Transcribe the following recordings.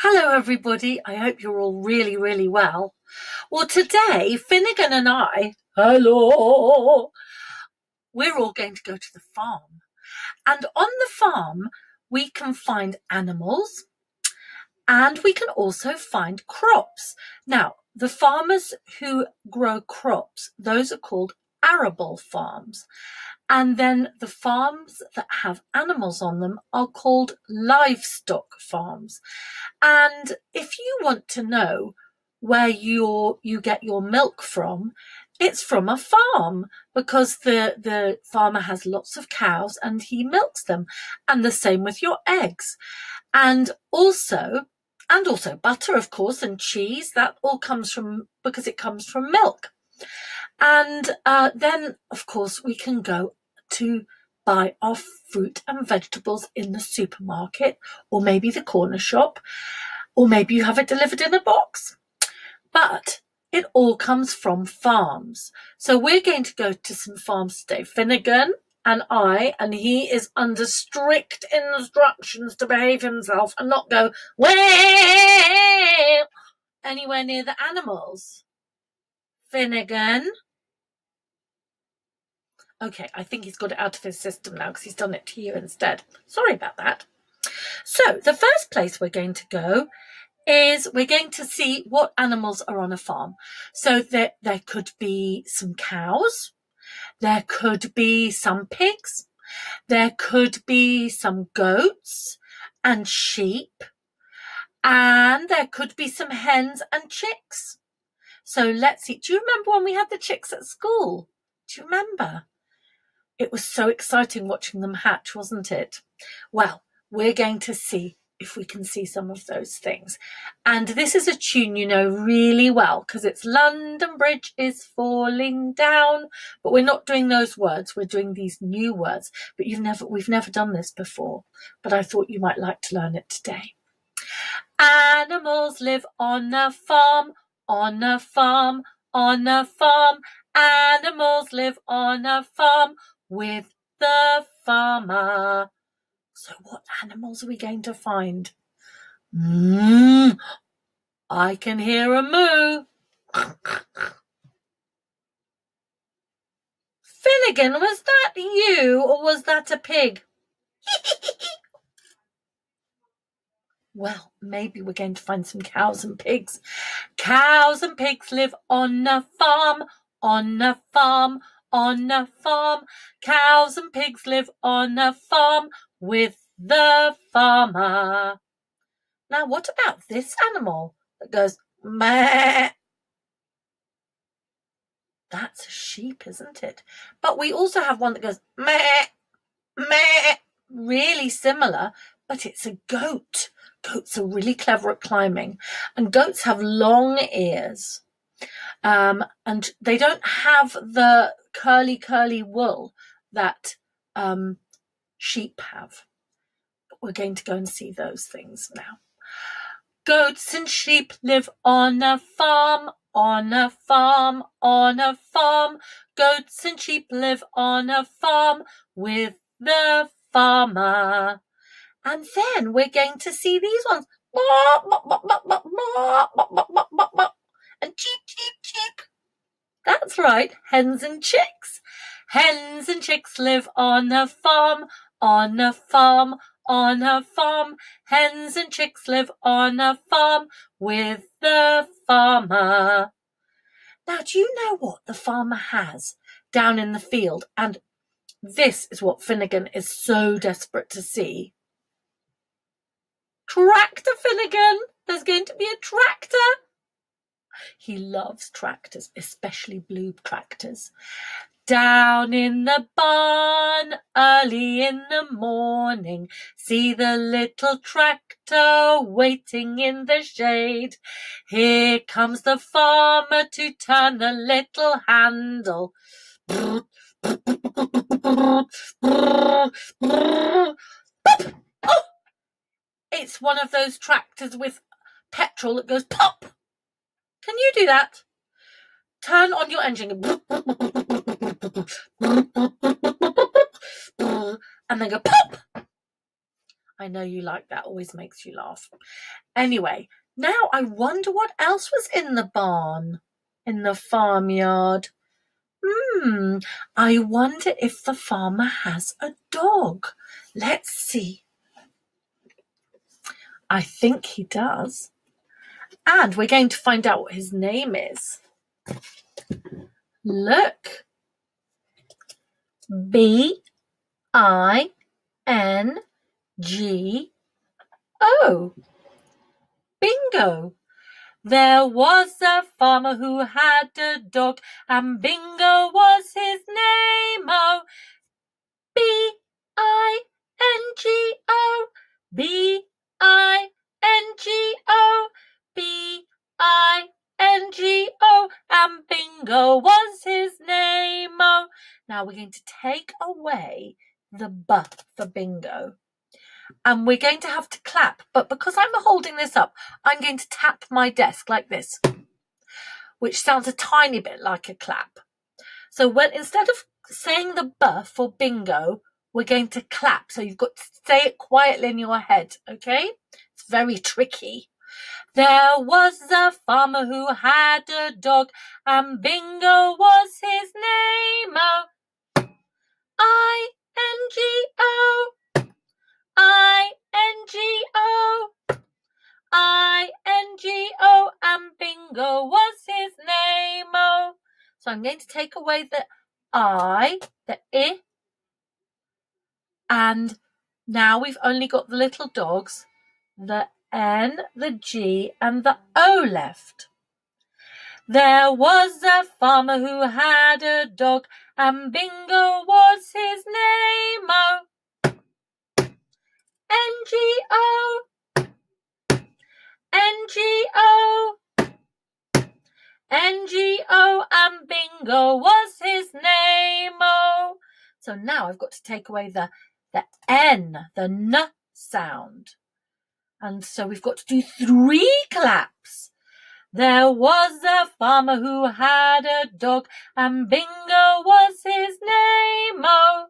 Hello, everybody. I hope you're all really, really well. Well, today, Finnegan and I, hello, we're all going to go to the farm. And on the farm, we can find animals and we can also find crops. Now, the farmers who grow crops, those are called arable farms. And then the farms that have animals on them are called livestock farms. And if you want to know where your, you get your milk from, it's from a farm because the, the farmer has lots of cows and he milks them. And the same with your eggs. And also, and also butter, of course, and cheese. That all comes from, because it comes from milk. And uh, then, of course, we can go to buy our fruit and vegetables in the supermarket or maybe the corner shop, or maybe you have it delivered in a box. But it all comes from farms. So we're going to go to some farms today. Finnegan and I, and he is under strict instructions to behave himself and not go anywhere near the animals. Finnegan. Okay, I think he's got it out of his system now because he's done it to you instead. Sorry about that. So, the first place we're going to go is we're going to see what animals are on a farm. So, there, there could be some cows, there could be some pigs, there could be some goats and sheep, and there could be some hens and chicks. So, let's see. Do you remember when we had the chicks at school? Do you remember? It was so exciting watching them hatch, wasn't it? Well, we're going to see if we can see some of those things. And this is a tune you know really well because it's London Bridge is falling down. But we're not doing those words. We're doing these new words. But you've never we've never done this before. But I thought you might like to learn it today. Animals live on a farm, on a farm, on a farm. Animals live on a farm with the farmer. So, what animals are we going to find? Mmm, I can hear a moo. Finnegan, was that you or was that a pig? well, maybe we're going to find some cows and pigs. Cows and pigs live on a farm, on a farm, on a farm. Cows and pigs live on a farm with the farmer. Now, what about this animal that goes meh? That's a sheep, isn't it? But we also have one that goes meh, meh, really similar, but it's a goat. Goats are really clever at climbing, and goats have long ears. Um, and they don't have the curly, curly wool that um, sheep have. But we're going to go and see those things now. Goats and sheep live on a farm, on a farm, on a farm. Goats and sheep live on a farm with the farmer. And then we're going to see these ones. And cheep, cheep, cheep. That's right, hens and chicks. Hens and chicks live on a farm, on a farm, on a farm. Hens and chicks live on a farm with the farmer. Now, do you know what the farmer has down in the field? And this is what Finnegan is so desperate to see. Tractor, Finnegan! There's going to be a tractor! He loves tractors, especially blue tractors. Down in the barn, early in the morning, see the little tractor waiting in the shade. Here comes the farmer to turn the little handle. Oh! It's one of those tractors with petrol that goes pop can you do that? Turn on your engine and then go pop. I know you like that, always makes you laugh. Anyway, now I wonder what else was in the barn, in the farmyard. Hmm, I wonder if the farmer has a dog. Let's see. I think he does. And we're going to find out what his name is. Look. B I N G O. Bingo. There was a farmer who had a dog, and Bingo was his name. Oh, B I N G O, B I N G O, B I N G O, and Bingo was his name. Oh, now we're going to take away the B for Bingo and we're going to have to clap. But because I'm holding this up, I'm going to tap my desk like this, which sounds a tiny bit like a clap. So when instead of saying the b for bingo, we're going to clap. So you've got to say it quietly in your head, okay? It's very tricky. There was a farmer who had a dog, and Bingo was his name. Oh, I N G O. I N G O. I N G O and bingo was his name. Oh. So I'm going to take away the I, the I, and now we've only got the little dogs, the N, the G, and the O left. There was a farmer who had a dog, and Bingo was his name. Oh. N-G-O, N-G-O, N-G-O, and Bingo was his name. Oh. So now I've got to take away the, the N, the N sound. And so we've got to do three claps. There was a farmer who had a dog, and Bingo was his name. Oh.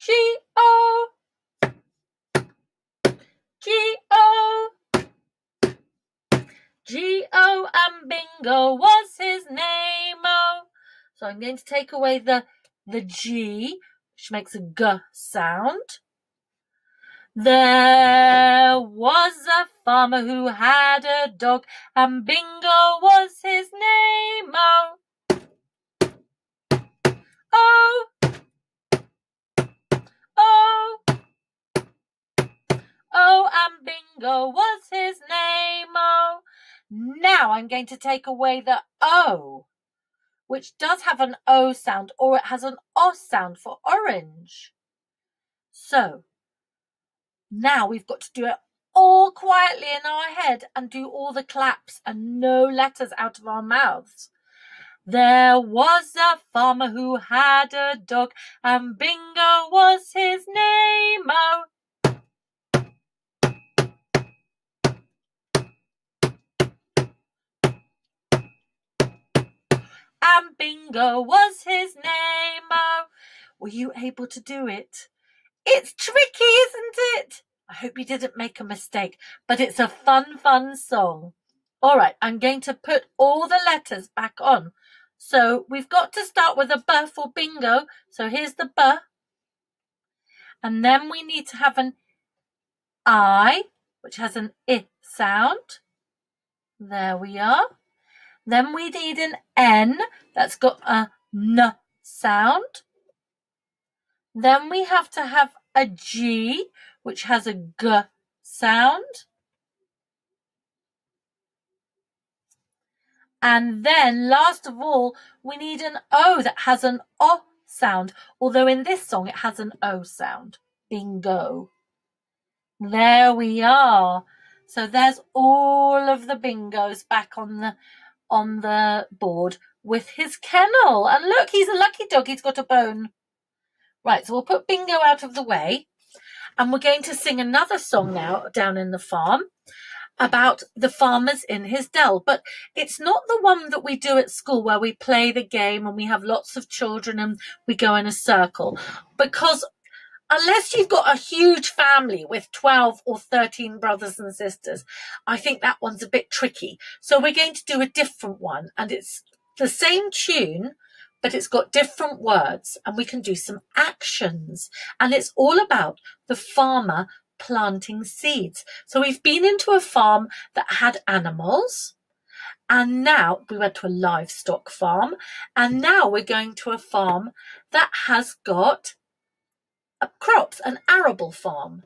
G O G O G O and Bingo was his name. Oh, so I'm going to take away the the G, which makes a G sound. There was a farmer who had a dog, and Bingo was his name. Oh, oh Oh, oh, and Bingo was his name. Oh, now I'm going to take away the O, which does have an O sound, or it has an O sound for orange. So now we've got to do it all quietly in our head and do all the claps and no letters out of our mouths. There was a farmer who had a dog, and Bingo was his name. Oh, and Bingo was his name. Oh, were you able to do it? It's tricky, isn't it? I hope you didn't make a mistake, but it's a fun, fun song. All right, I'm going to put all the letters back on. So we've got to start with a B for bingo. So here's the B. And then we need to have an I, which has an I sound. There we are. Then we need an N that's got a N sound. Then we have to have a G, which has a G sound. And then, last of all, we need an O that has an O sound, although in this song it has an O sound. Bingo. There we are. So there's all of the bingos back on the on the board with his kennel. And look, he's a lucky dog. He's got a bone. Right, so we'll put Bingo out of the way. And we're going to sing another song now down in the farm about the farmers in his dell. But it's not the one that we do at school where we play the game and we have lots of children and we go in a circle. Because unless you've got a huge family with 12 or 13 brothers and sisters, I think that one's a bit tricky. So we're going to do a different one and it's the same tune, but it's got different words and we can do some actions. And it's all about the farmer planting seeds. So we've been into a farm that had animals. And now we went to a livestock farm. And now we're going to a farm that has got crops, an arable farm.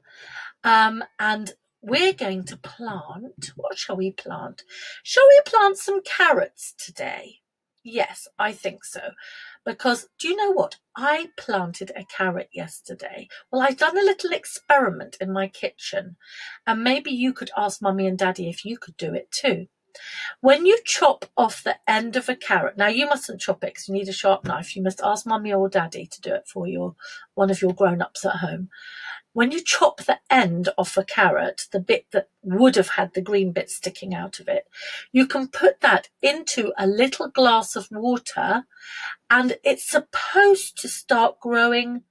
Um, and we're going to plant, what shall we plant? Shall we plant some carrots today? Yes, I think so. Because do you know what? I planted a carrot yesterday. Well, I've done a little experiment in my kitchen, and maybe you could ask mummy and daddy if you could do it too. When you chop off the end of a carrot, now you mustn't chop it because you need a sharp knife. You must ask mummy or daddy to do it for you, one of your grown ups at home. When you chop the end off a carrot, the bit that would have had the green bit sticking out of it, you can put that into a little glass of water and it's supposed to start growing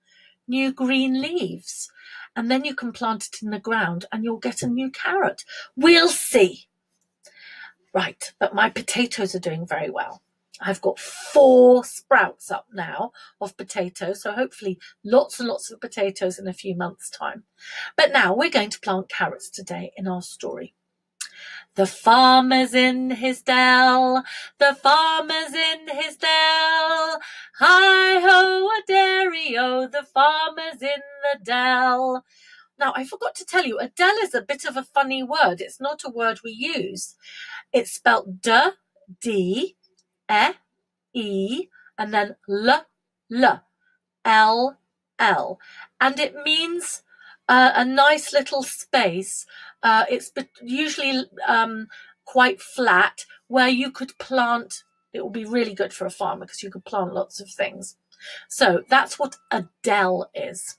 new green leaves. And then you can plant it in the ground and you'll get a new carrot. We'll see. Right, but my potatoes are doing very well. I've got four sprouts up now of potatoes, so hopefully lots and lots of potatoes in a few months' time. But now we're going to plant carrots today in our story. The farmer's in his dell, the farmer's in his dell. Hi ho, a dairy o, the farmer's in the dell. Now, I forgot to tell you, Adele is a bit of a funny word. It's not a word we use. It's spelled D, D, E, E, and then L, L, L, L. And it means uh, a nice little space. Uh, it's usually um, quite flat where you could plant. It will be really good for a farmer because you could plant lots of things. So that's what a dell is.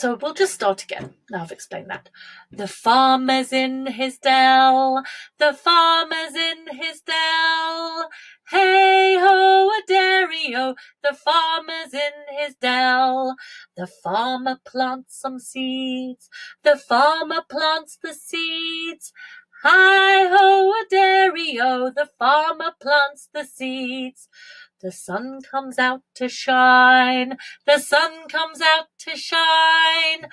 So we'll just start again. Now I've explained that. The farmer's in his dell. The farmer's in his dell. Hey ho, a dairy o. The farmer's in his dell. The farmer plants some seeds. The farmer plants the seeds. Hi ho, a dairy o. The farmer plants the seeds. The sun comes out to shine, the sun comes out to shine.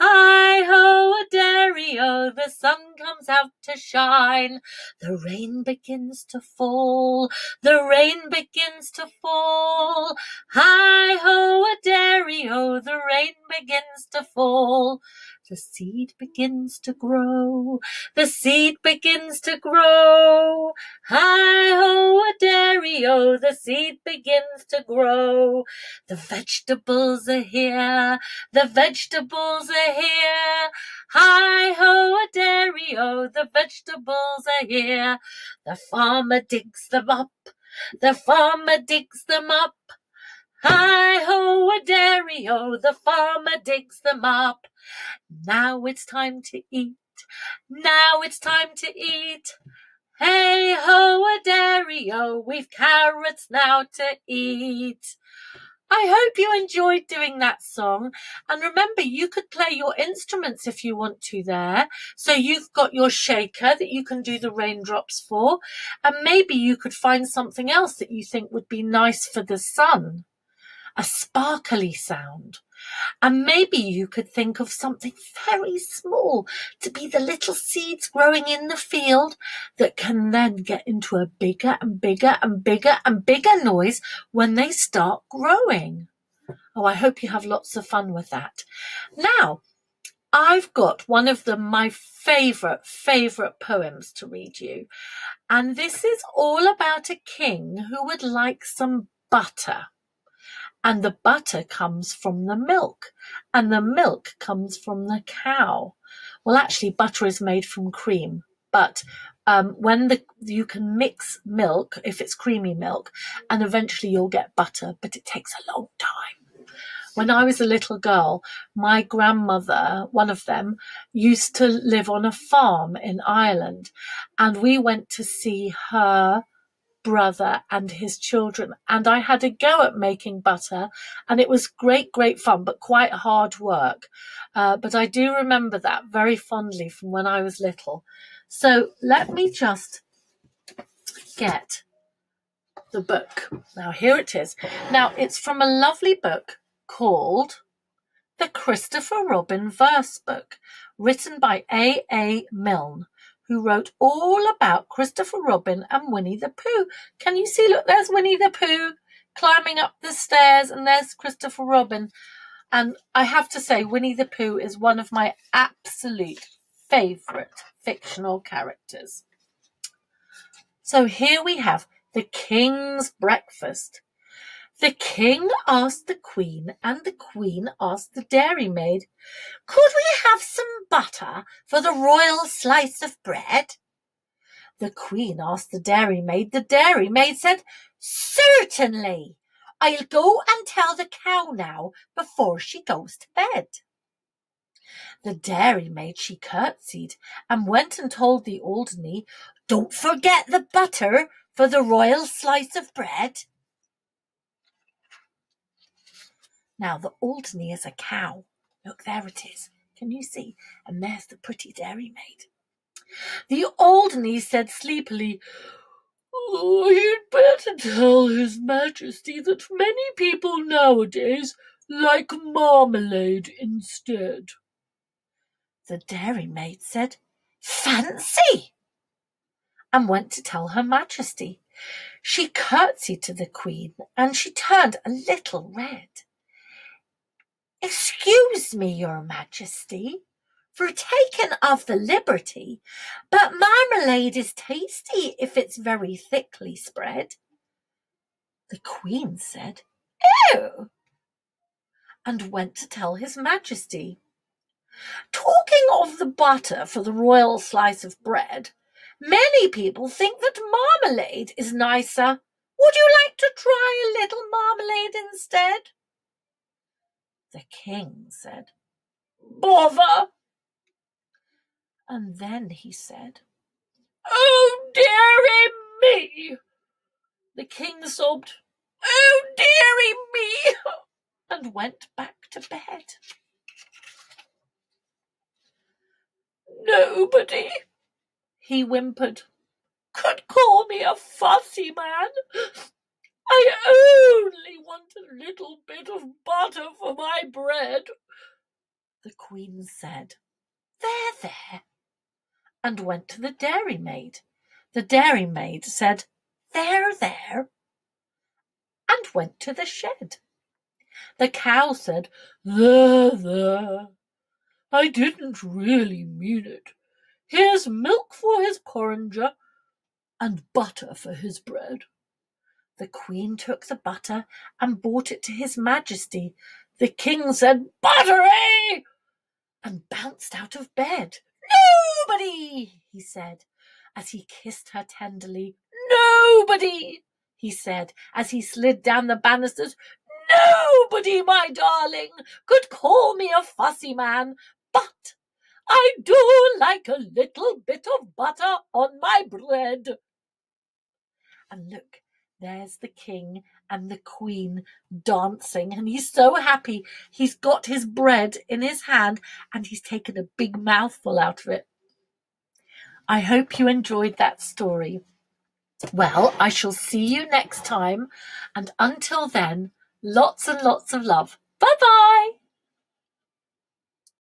Hi ho, a dairy o, the sun comes out to shine. The rain begins to fall, the rain begins to fall. Hi ho, a dairy o, the rain begins to fall. The seed begins to grow, the seed begins to grow. Hi ho, a dairy o, the seed begins to grow. The vegetables are here, the vegetables are here. Hi ho, a dairy o, the vegetables are here. The farmer digs them up, the farmer digs them up. Hi ho, a dairy o, the farmer digs them up. Now it's time to eat. Now it's time to eat. Hey ho, a dairy o, we've carrots now to eat. I hope you enjoyed doing that song. And remember, you could play your instruments if you want to there. So you've got your shaker that you can do the raindrops for. And maybe you could find something else that you think would be nice for the sun. A sparkly sound. And maybe you could think of something very small to be the little seeds growing in the field that can then get into a bigger and bigger and bigger and bigger noise when they start growing. Oh, I hope you have lots of fun with that. Now, I've got one of the my favorite, favorite poems to read you. And this is all about a king who would like some butter and the butter comes from the milk and the milk comes from the cow. Well, actually, butter is made from cream, but um, when the you can mix milk if it's creamy milk, and eventually you'll get butter, but it takes a long time. When I was a little girl, my grandmother, one of them, used to live on a farm in Ireland, and we went to see her brother and his children, and I had a go at making butter, and it was great, great fun, but quite hard work. Uh, but I do remember that very fondly from when I was little. So let me just get the book. Now, here it is. Now, it's from a lovely book called The Christopher Robin Verse Book, written by A. A. Milne who wrote all about Christopher Robin and Winnie the Pooh. Can you see? Look, there's Winnie the Pooh climbing up the stairs, and there's Christopher Robin. And I have to say, Winnie the Pooh is one of my absolute favourite fictional characters. So here we have the King's Breakfast. The king asked the queen, and the queen asked the dairymaid, Could we have some butter for the royal slice of bread? The queen asked the dairymaid. The dairymaid said, Certainly. I'll go and tell the cow now before she goes to bed. The dairymaid she curtsied and went and told the Alderney, Don't forget the butter for the royal slice of bread. Now, the Alderney is a cow. Look, there it is. Can you see? And there's the pretty dairymaid. The Alderney said sleepily, oh, You'd better tell His Majesty that many people nowadays like marmalade instead. The dairymaid said, Fancy! and went to tell Her Majesty. She curtsied to the Queen and she turned a little red. Excuse me, your majesty, for taking of the liberty, but marmalade is tasty if it's very thickly spread. The queen said, Ew, and went to tell his majesty. Talking of the butter for the royal slice of bread, many people think that marmalade is nicer. Would you like to try a little marmalade instead? The king said, Bother! And then he said, Oh, dearie me! The king sobbed, Oh, dearie me! and went back to bed. Nobody, he whimpered, could call me a fussy man. I only want a little bit of butter for my bread. The queen said, There, there, and went to the dairymaid. The dairymaid said, There, there, and went to the shed. The cow said, There, there, I didn't really mean it. Here's milk for his porringer and butter for his bread. The queen took the butter and brought it to his majesty. The king said, Butter, eh? and bounced out of bed. Nobody, he said, as he kissed her tenderly. Nobody, he said, as he slid down the banisters. Nobody, my darling, could call me a fussy man, but I do like a little bit of butter on my bread. And look, there's the king and the queen dancing, and he's so happy. He's got his bread in his hand and he's taken a big mouthful out of it. I hope you enjoyed that story. Well, I shall see you next time, and until then, lots and lots of love. Bye bye.